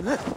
うっ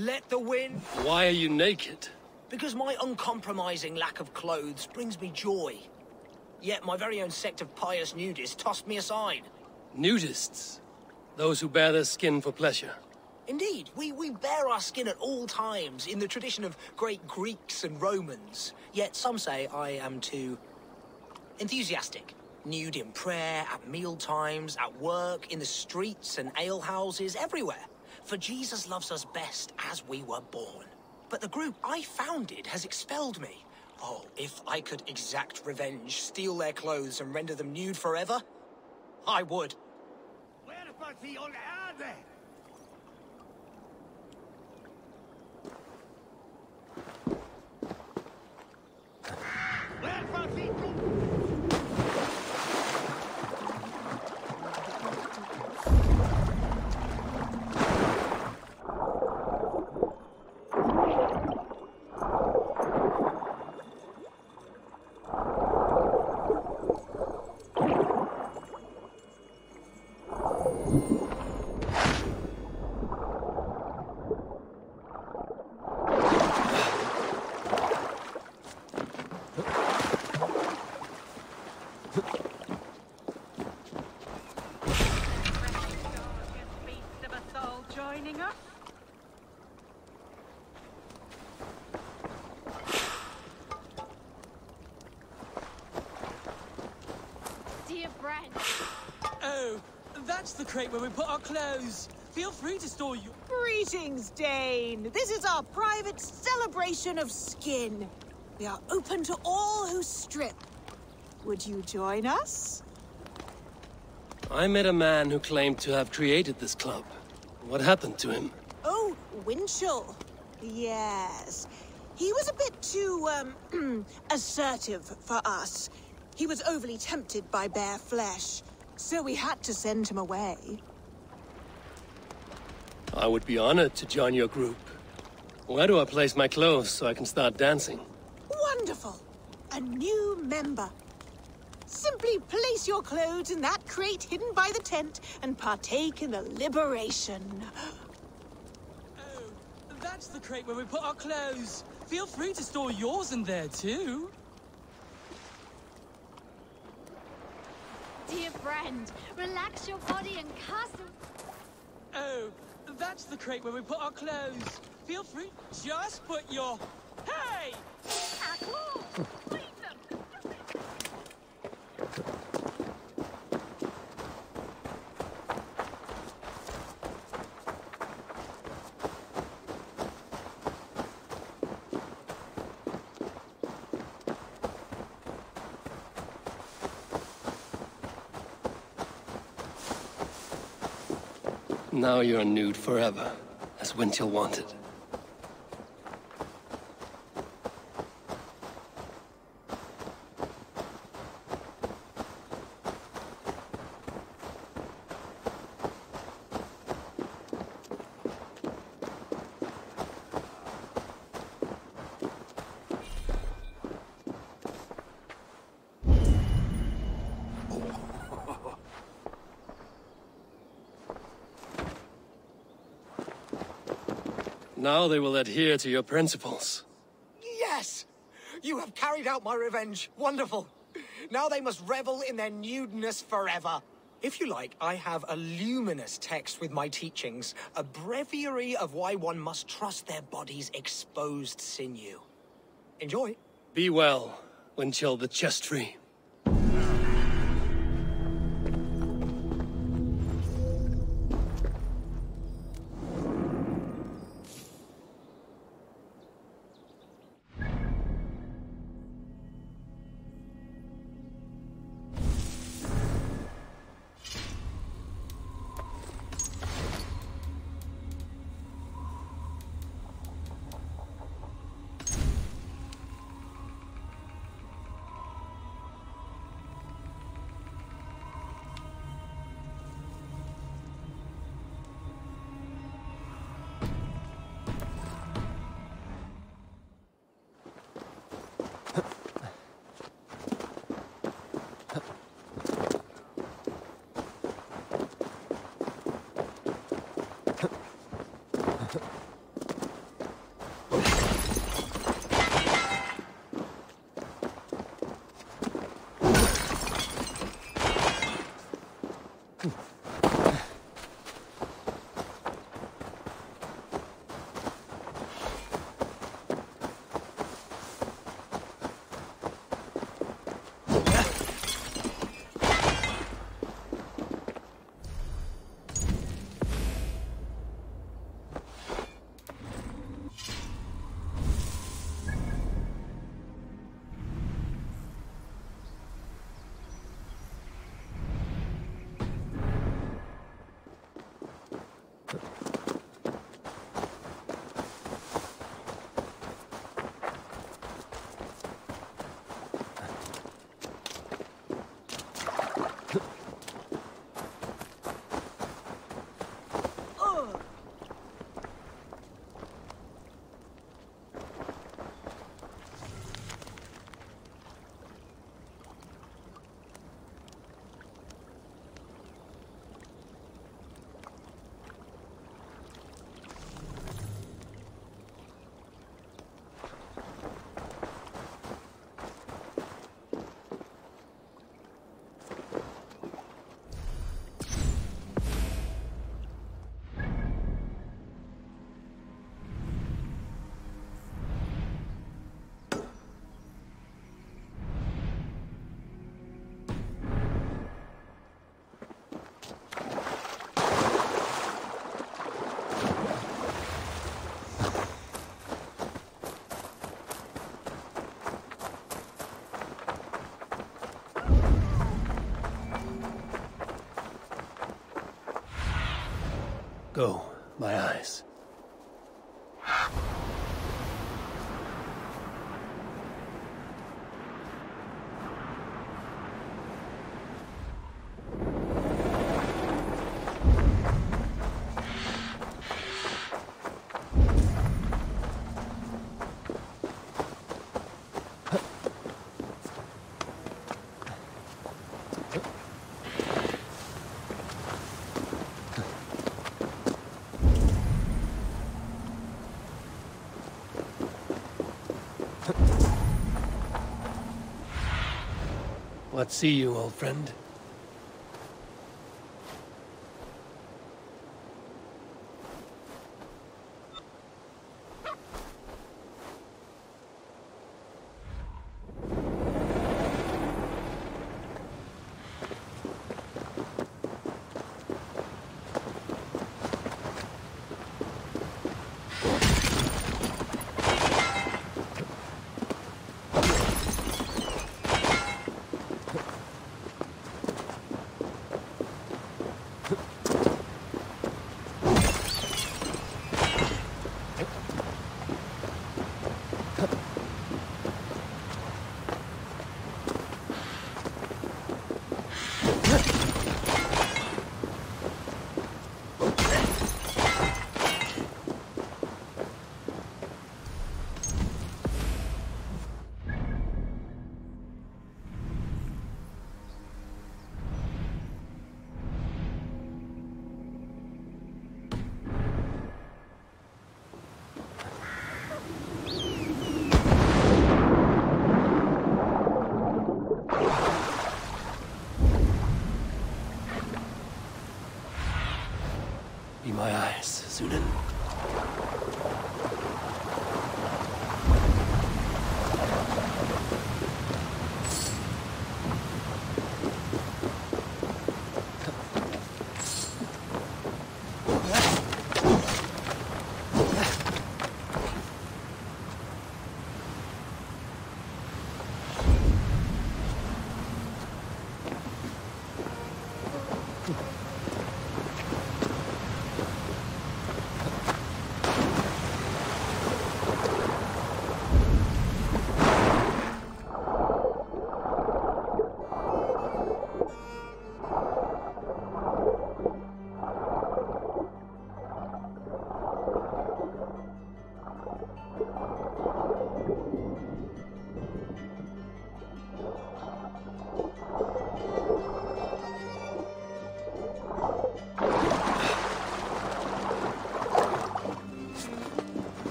Let the wind... Why are you naked? Because my uncompromising lack of clothes brings me joy. Yet my very own sect of pious nudists tossed me aside. Nudists? Those who bare their skin for pleasure. Indeed, we, we bare our skin at all times, in the tradition of great Greeks and Romans. Yet some say I am too... enthusiastic. Nude in prayer, at meal times, at work, in the streets and alehouses, everywhere. For Jesus loves us best as we were born. But the group I founded has expelled me. Oh, if I could exact revenge, steal their clothes and render them nude forever, I would of a soul joining us. Dear Brent, Oh, that's the crate where we put our clothes. Feel free to store your... Greetings, Dane. This is our private celebration of skin. We are open to all who strip. Would you join us? I met a man who claimed to have created this club. What happened to him? Oh, Winchell. Yes. He was a bit too, um, assertive for us. He was overly tempted by bare flesh, so we had to send him away. I would be honored to join your group. Where do I place my clothes so I can start dancing? Wonderful! A new member. Simply place your clothes in that crate hidden by the tent and partake in the liberation. Oh, that's the crate where we put our clothes. Feel free to store yours in there, too. Dear friend, relax your body and cast a... Oh, that's the crate where we put our clothes. Feel free... Just put your... Hey! Ah, Now you're nude forever, as Winchell wanted. Now they will adhere to your principles. Yes! You have carried out my revenge. Wonderful. Now they must revel in their nudeness forever. If you like, I have a luminous text with my teachings, a breviary of why one must trust their body's exposed sinew. Enjoy. Be well, Winchell the chest free. My eyes. What see you, old friend? Be my eyes, Synin.